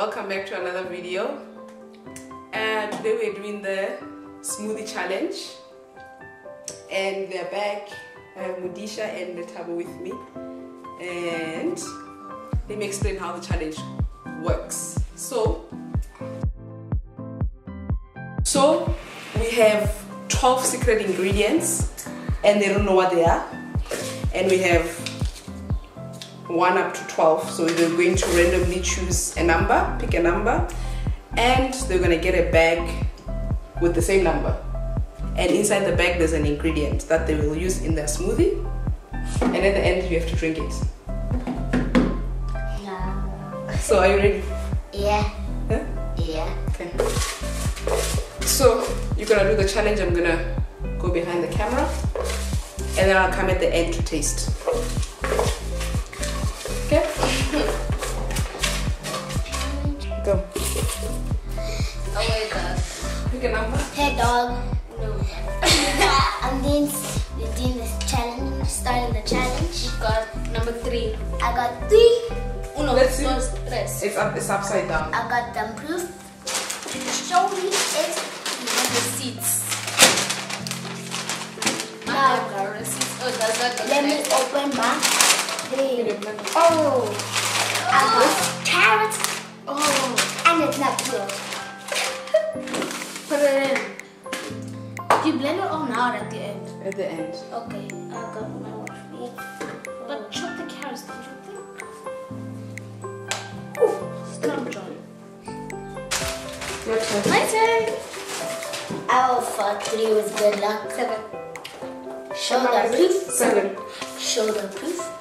welcome back to another video. And today we're doing the smoothie challenge. And we're back. I have Mudisha and Letabo with me. And let me explain how the challenge works. So so we have 12 secret ingredients and they don't know what they are. And we have 1 up to 12 so they're going to randomly choose a number pick a number and they're going to get a bag with the same number and inside the bag there's an ingredient that they will use in their smoothie and at the end you have to drink it No. so are you ready Yeah. huh? Yeah. okay so you're gonna do the challenge i'm gonna go behind the camera and then i'll come at the end to taste go Oh my god. pick a number Hey dog. No. I'm doing, we're doing this challenge, starting the challenge. got number three. I got three. Uno, Let's see. dos, tres. it's up it's upside down I got them proof. Show me it. Receipts. Now, Now, receipts. Oh, does that let me open my thing. oh Oh. I got carrots. Oh. Not good. Put it in. You blend it all now or at the end. at the end Okay, I got my one. But chop the carrots, don't you think? Ooh, stop, John. your turn My turn. I will thought three with good luck. Seven. Shoulder What number the is it? proof. seven Shoulder proof.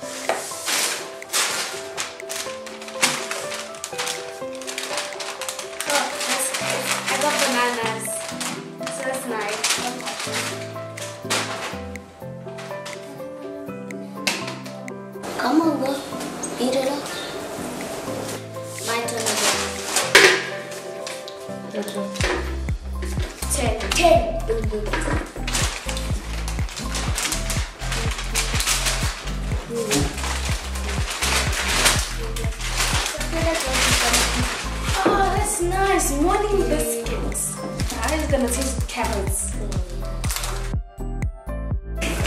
Morning biscuits. I'm gonna taste carrots.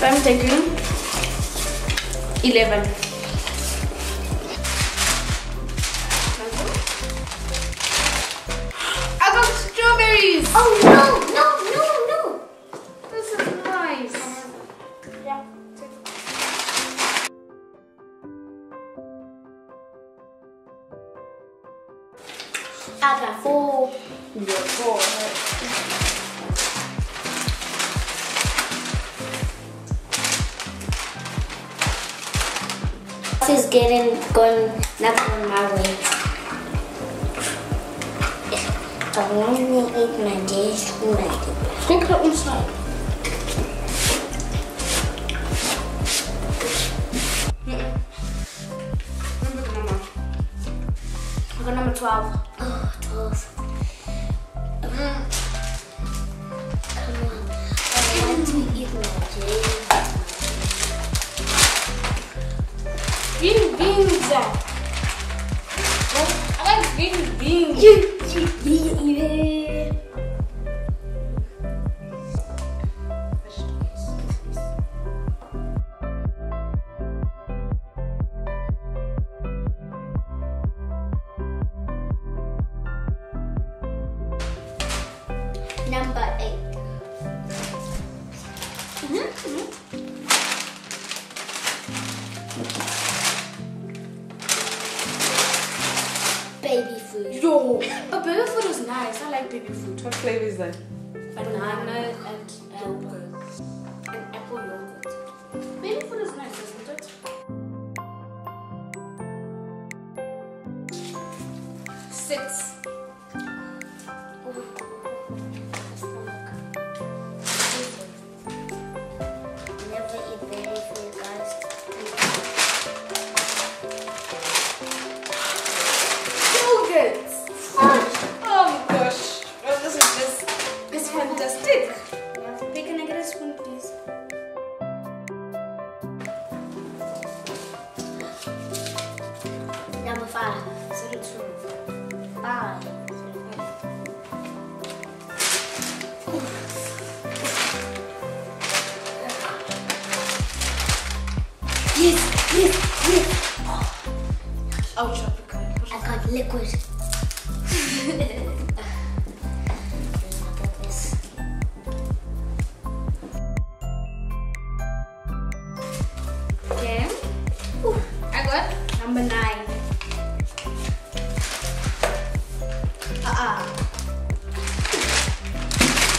I'm taking 11. Not going my way. I want to eat my dish tonight. Think that inside. Remember the number. I got number 12. Oh, 12. Come on. I want to eat my dish. Green beans. Number 8 But baby food is nice. I like baby food. what flavor is that Banana and yogurt. And apple yogurt. Baby food is nice, isn't it? Six. Yes, yes, yes. Oh, tropical. I got liquid. Look at this. Okay. Ooh, I got number nine. Uh-uh.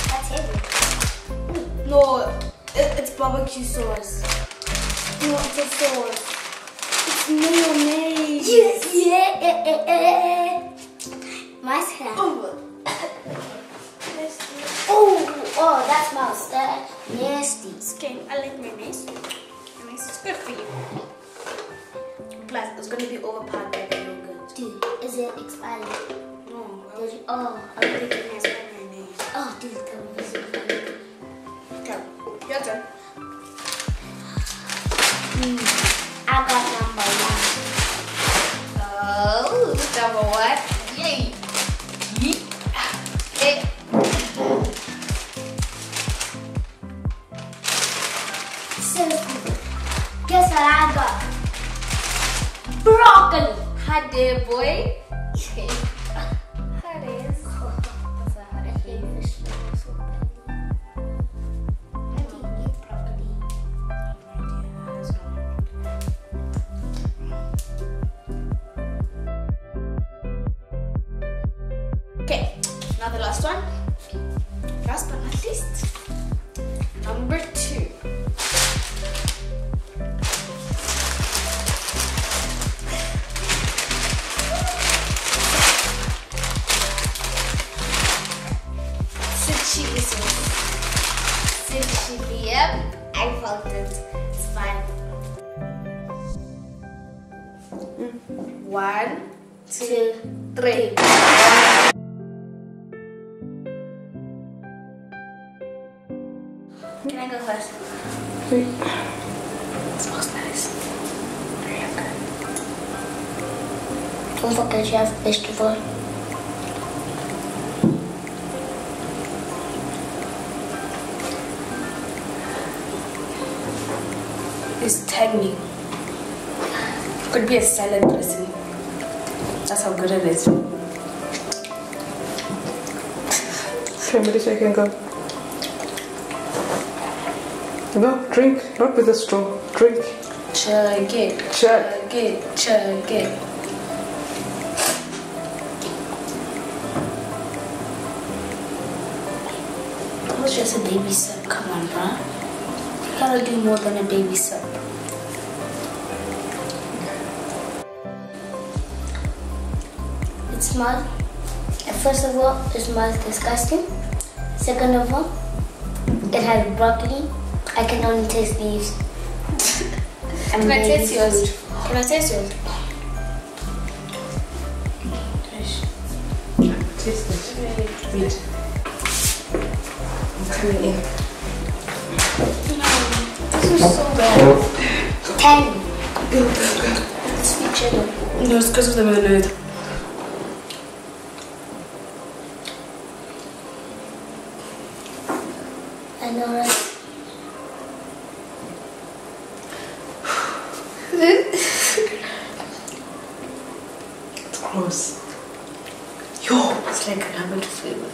That's heavy. No, it, it's barbecue sauce. No, it's a sauce. It's mayonnaise. Yes, yeah. Eh, eh, eh, my hand. Oh, oh. Oh, oh, that smells that nasty. Okay, I like mayonnaise. Mayonnaise is good for you. Plus, it's gonna be overpowered by the yogurt. Dude, is it expired? No, oh, I'm thinking one. Last but not least, number two. I it. Fine. Hmm. One, two, three. It smells nice. Don't forget you have vegetable. It's tangy. Could be a salad dressing. That's how good it is. You can go. No, drink. Not with a straw. Drink. Chug it. Chug. Chug it. Chug it. That was just a baby sip. Come on, bruh. You gotta do more than a baby sip. It smells, first of all, it smells disgusting. Second of all, it has broccoli. I can only taste leaves. Can I baby taste yours? Can I taste yours? Taste it. Wait. I'm coming in. This is so bad. Tangy. Sweet cheddar. No, it's because of the mayonnaise. I know, right? It's. Yo, It's like rabbit flavor.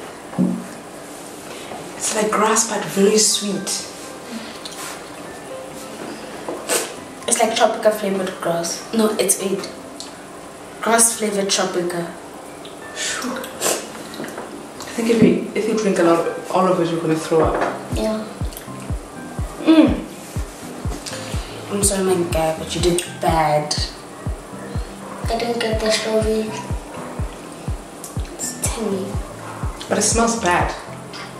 it's like grass but very sweet. It's like tropical flavored grass. No, it's it. Grass flavored tropical. I think if you if you drink a lot, all of it, you're gonna throw up. Yeah. Mm. I'm sorry, my guy, but you did bad. I didn't get the strawberry. It's tangy. But it smells bad.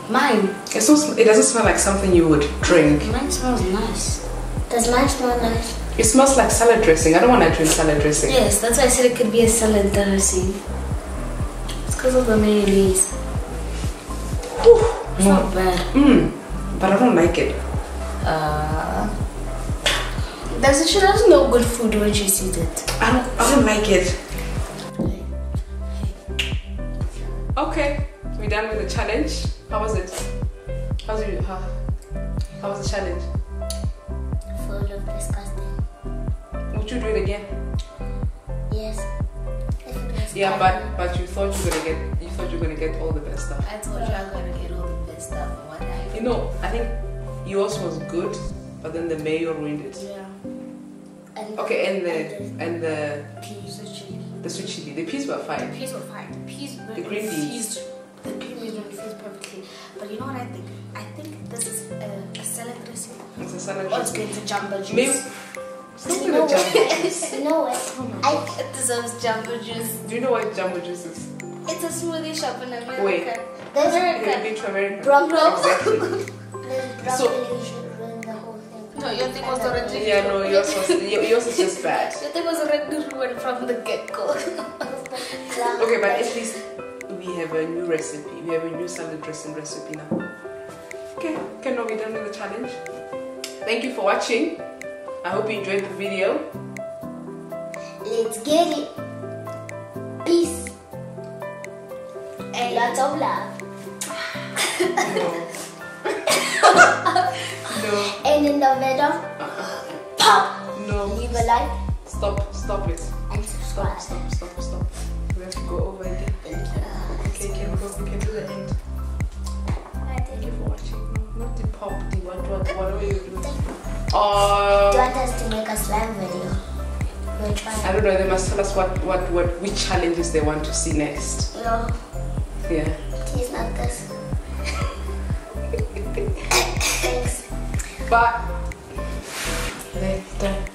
Mine. It smells, It doesn't smell like something you would drink. Mine smells nice. Does mine smell nice? It smells like salad dressing. I don't want to drink salad dressing. Yes, that's why I said it could be a salad dressing. It's because of the mayonnaise. It's not bad. Mmm. But I don't like it. Uh, there's she doesn't know good food when she sees it. I don't. I don't like it. Okay, we're done with the challenge. How was it? How's you? How, how was the challenge? Full of disgusting. Would you do it again? Yes. It was Yeah, but but you thought you were gonna get you thought you were gonna get all the best stuff. I told you I'm gonna get all the best stuff. What? You know, I think yours was good, but then the mayo ruined it. Yeah. And Okay, and the and the Peas and chili. the sweet chili, the peas were The fine. peas were fine. The peas were The green infused. The green beans were infused perfectly. But you know what I think? I think this is a, a salad dressing. It's a salad Or it's going to Jamba Juice. Maybe Stop you know the Jamba what? juice. you know what? I It deserves Jamba Juice. Do you know what Jamba Juice is? It's a smoothie shop in America. Wait. there's America. to America? Broccoli. Exactly. So- No, your thing was already. Yeah, no, yours was yours is just bad. Your thing was already ruined from the get go. Okay, but at least we have a new recipe. We have a new salad dressing recipe now. Okay, okay, now we're done with the challenge. Thank you for watching. I hope you enjoyed the video. Let's get it. Peace. And Lots of love. No. And in the middle, pop. No. Leave a like Stop. Stop it. and Stop. subscribe. Stop. Stop. Stop. We have to go over again. Okay, can go? We can do the end. Thank you for watching. No, not the pop. The what? What? Whatever you do. Do you Uh, want us to make a slime video? I don't know. They must tell us what, what, what, which challenges they want to see next. No, Yeah. please not this. Later.